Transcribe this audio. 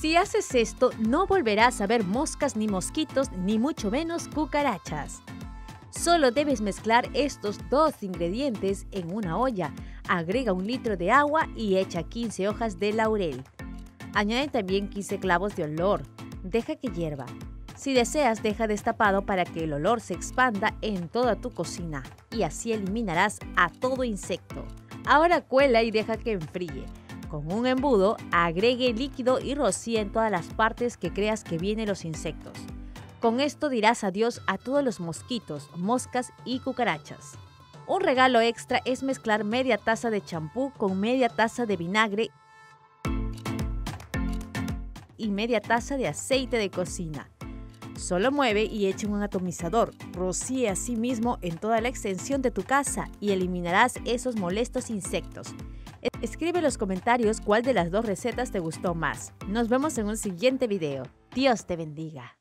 Si haces esto, no volverás a ver moscas ni mosquitos, ni mucho menos cucarachas. Solo debes mezclar estos dos ingredientes en una olla. Agrega un litro de agua y echa 15 hojas de laurel. Añade también 15 clavos de olor. Deja que hierva. Si deseas, deja destapado para que el olor se expanda en toda tu cocina y así eliminarás a todo insecto. Ahora cuela y deja que enfríe. Con un embudo, agregue líquido y rocíe en todas las partes que creas que vienen los insectos. Con esto dirás adiós a todos los mosquitos, moscas y cucarachas. Un regalo extra es mezclar media taza de champú con media taza de vinagre y media taza de aceite de cocina. Solo mueve y echa un atomizador. Rocíe así mismo en toda la extensión de tu casa y eliminarás esos molestos insectos. Escribe en los comentarios cuál de las dos recetas te gustó más. Nos vemos en un siguiente video. Dios te bendiga.